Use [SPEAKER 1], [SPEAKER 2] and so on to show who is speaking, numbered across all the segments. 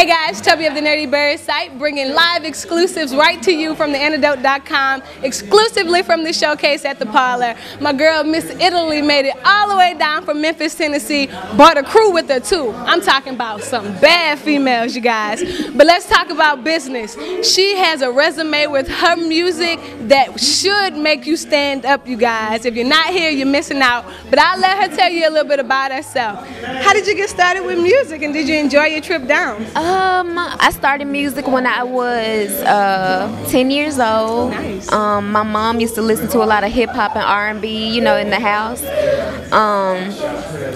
[SPEAKER 1] Hey guys, Tubbi of the Nerdy Bird site, bringing live exclusives right to you from ThaAntidote.com, exclusively from the showcase at the parlor. My girl, Miss Idaly, made it all the way down from Memphis, Tennessee, brought a crew with her too. I'm talking about some bad females, you guys. But let's talk about business. She has a resume with her music that should make you stand up, you guys. If you're not here, you're missing out. But I'll let her tell you a little bit about herself. How did you get started with music and did you enjoy your trip down?
[SPEAKER 2] Um, I started music when I was uh, 10 years old.
[SPEAKER 1] Nice.
[SPEAKER 2] Um, my mom used to listen to a lot of hip hop and R&B, you know, in the house. Um,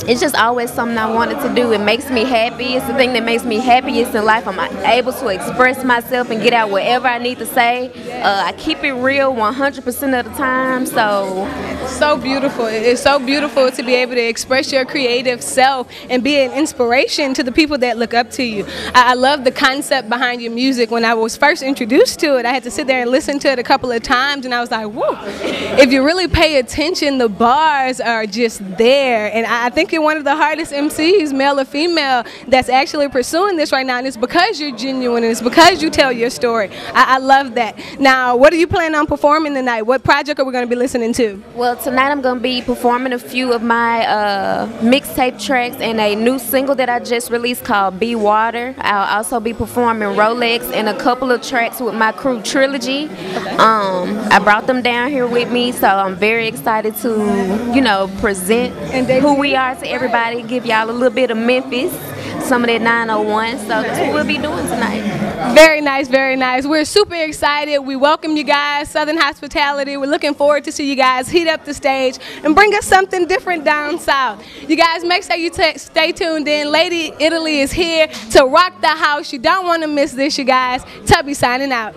[SPEAKER 2] it's just always something I wanted to do. It makes me happy. It's the thing that makes me happiest in life. I'm able to express myself and get out whatever I need to say. Uh, I keep it real 100% of the time. So
[SPEAKER 1] so beautiful. It's so beautiful to be able to express your creative self and be an inspiration to the people that look up to you. I, I love the concept behind your music. When I was first introduced to it, I had to sit there and listen to it a couple of times, and I was like, whoa. If you really pay attention, the bars are just there. And I, I think you're one of the hardest MCs, male or female, that's actually pursuing this right now. And it's because you're genuine and it's because you tell your story. I, I love that. Now, what are you planning on performing tonight? What project are we going to be listening to?
[SPEAKER 2] Well, tonight I'm going to be performing a few of my uh, mixtape tracks and a new single that I just released called Be Water. I'll also be performing Rolex and a couple of tracks with my crew Trilogy. Um, I brought them down here with me, so I'm very excited to, you know, present who we are to everybody, give y'all a little bit of Memphis, some of that 901. So that's what we'll be doing tonight.
[SPEAKER 1] Very nice, very nice. We're super excited. We welcome you guys, Southern Hospitality. We're looking forward to see you guys heat up the stage and bring us something different down south. You guys make sure you stay tuned in. Lady Idaly is here to rock the house. You don't want to miss this, you guys. Tubbi signing out.